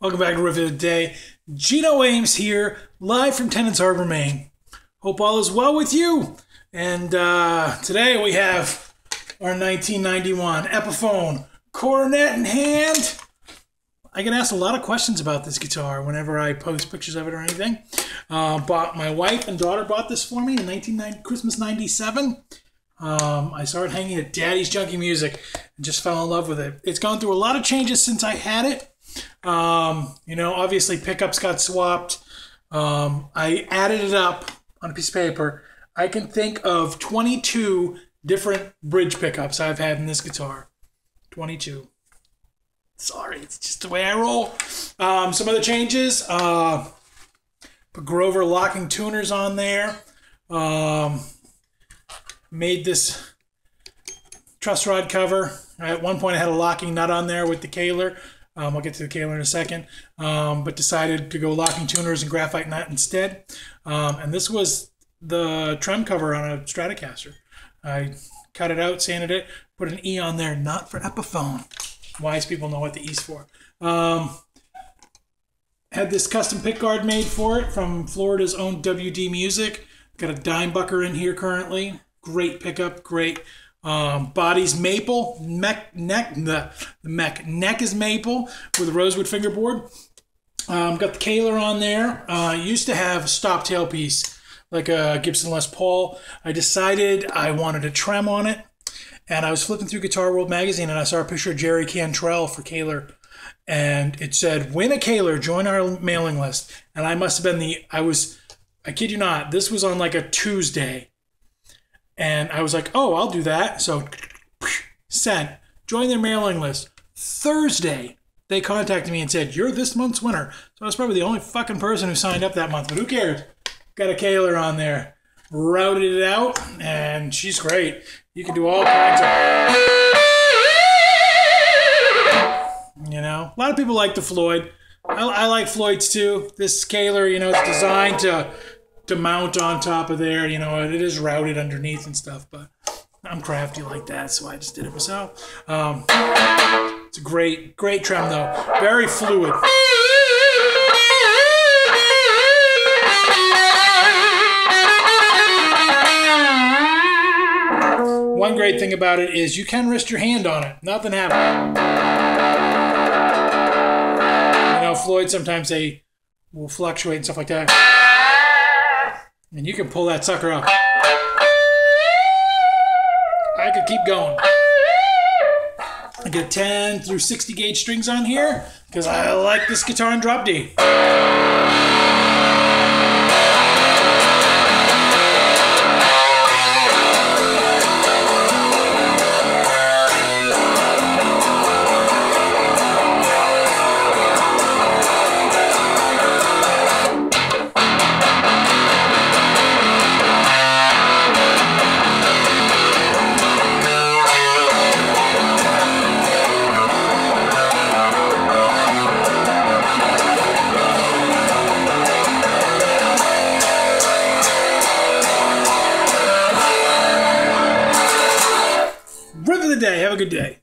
Welcome back to Riff of the Day. Gino Ames here, live from Tenants Harbor, Maine. Hope all is well with you. And uh, today we have our 1991 Epiphone coronet in hand. I get asked a lot of questions about this guitar whenever I post pictures of it or anything. Uh, bought my wife and daughter bought this for me in 1990, Christmas '97. Um, I started hanging at Daddy's Junky Music and just fell in love with it. It's gone through a lot of changes since I had it. Um, you know, obviously pickups got swapped. Um, I added it up on a piece of paper. I can think of 22 different bridge pickups I've had in this guitar. 22. Sorry, it's just the way I roll. Um, some other changes. Uh, put Grover locking tuners on there. Um, made this truss rod cover. At one point, I had a locking nut on there with the Kahler. Um, I'll get to the Kahler in a second. Um, but decided to go locking tuners and graphite nut instead. Um, and this was the trem cover on a Stratocaster. I cut it out, sanded it, put an E on there, not for Epiphone. Wise people know what the E's for. Um, had this custom pickguard made for it from Florida's own WD Music. Got a Dimebucker in here currently. Great pickup, great. Um, body's maple, mech, neck, the, the mech neck is maple with a rosewood fingerboard. Um, got the Kahler on there. Uh, used to have a stop tailpiece like a Gibson Les Paul. I decided I wanted a trem on it, and I was flipping through Guitar World magazine and I saw a picture of Jerry Cantrell for Kahler, and it said, "Win a Kahler, join our mailing list." And I must have been the I was, I kid you not, this was on like a Tuesday, and I was like, "Oh, I'll do that." So sent, join their mailing list. Thursday, they contacted me and said, "You're this month's winner." So I was probably the only fucking person who signed up that month, but who cares? Got a Kahler on there, routed it out, and she's great. You can do all kinds of, you know. A lot of people like the Floyd. I, I like Floyd's too. This Kahler, you know, it's designed to to mount on top of there. You know, it is routed underneath and stuff, but I'm crafty like that, so I just did it myself. Um, it's a great, great trem though. Very fluid. One great thing about it is you can rest your hand on it. Nothing happens. You know, Floyd sometimes they will fluctuate and stuff like that. And you can pull that sucker up. I could keep going. I get 10 through 60 gauge strings on here because I like this guitar in drop D. day. Have a good day.